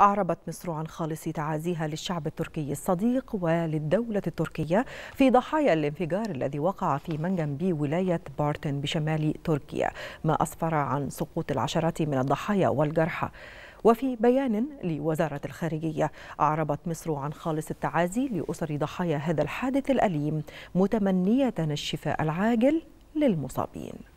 أعربت مصر عن خالص تعازيها للشعب التركي الصديق وللدولة التركية في ضحايا الانفجار الذي وقع في منجم ولاية بارتن بشمال تركيا ما أسفر عن سقوط العشرات من الضحايا والجرحى. وفي بيان لوزارة الخارجية أعربت مصر عن خالص التعازي لأسر ضحايا هذا الحادث الأليم متمنية الشفاء العاجل للمصابين.